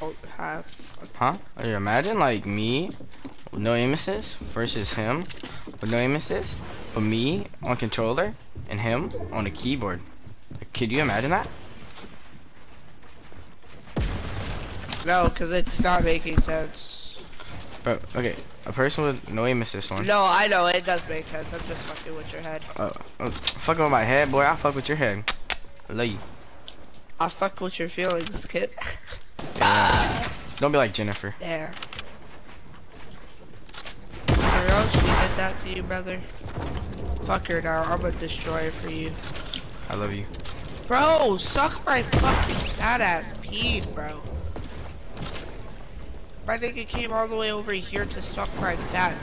Huh? Hey, Imagine like me no aim assist versus him with no aim assist, but me on controller and him on a keyboard. Like, Could you imagine that? No, because it's not making sense. Bro, okay, a person with no aim assist on. No, I know, it does make sense. I'm just fucking with your head. Oh, uh, fucking with my head, boy. I fuck with your head. I love you. I fuck with your feelings, kid. Don't be like Jennifer. There. Or else she did that to you, brother. Fuck her now. I'm gonna destroy it for you. I love you. Bro, suck my fucking fat ass pee, bro. My nigga came all the way over here to suck my fat